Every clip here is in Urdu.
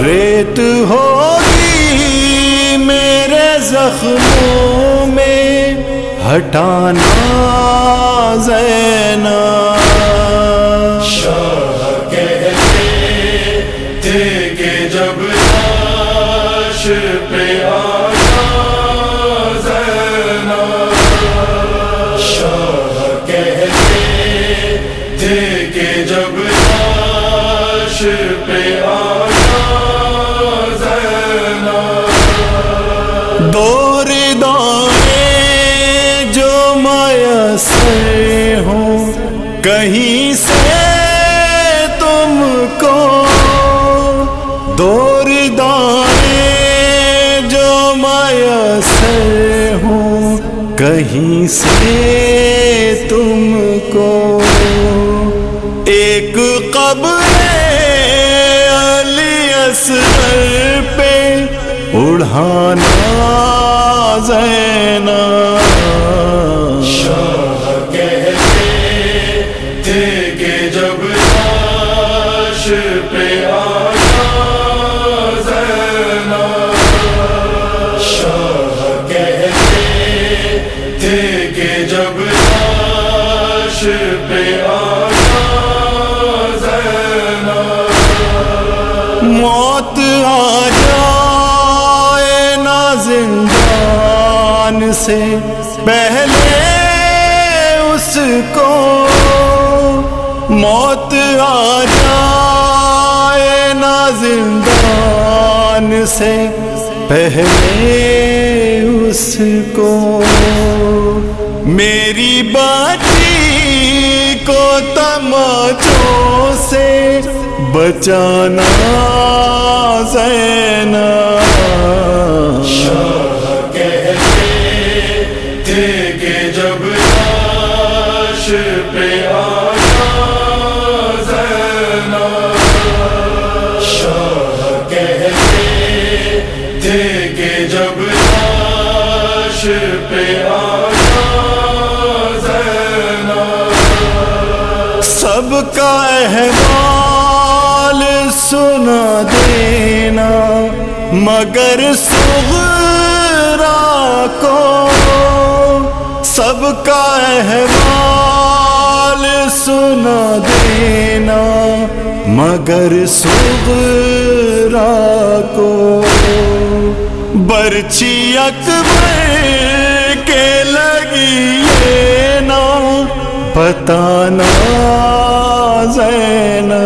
ریت ہوگی میرے زخموں میں ہٹانا زینب۔ کہیں سے تم کو دور دانے جو میسر ہوں، کہیں سے تم کو ایک قبر علی اصغر پہ اڑھانا زینا موت آ جائے نہ زندان سے۔ پہلے اس کو موت آ جائے نہ زندان سے۔ پہلے اس کو میری باٹی کو تماچوں سے۔ بچانا زینا شاہ کہتے تھے کہ جب لاش پہ شاہ کہتے تھے کہ جب لاش پہ سب کا احوال سنا دینا، مگر سغرا کو سب کا احوال سنا دینا، مگر سغرا کو برچی اکبر کے لگی نا بتانا زینا۔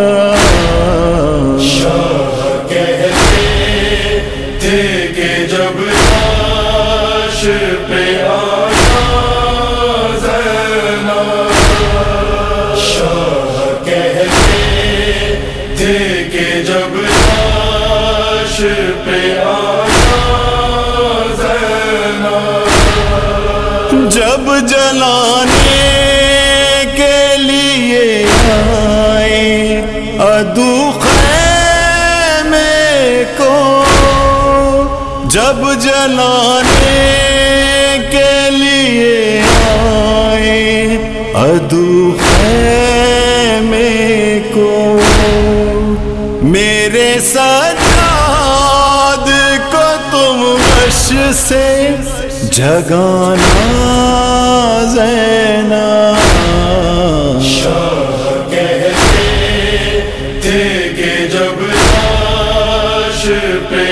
جب لاش پہ آنا زینب جب جلانے جب جلانے کے لیے آئے، ادو خیمے کو میرے سجاد کو تم غش سے جگانا زینا۔ شاہ کہتے تھے کہ جب لاش پہ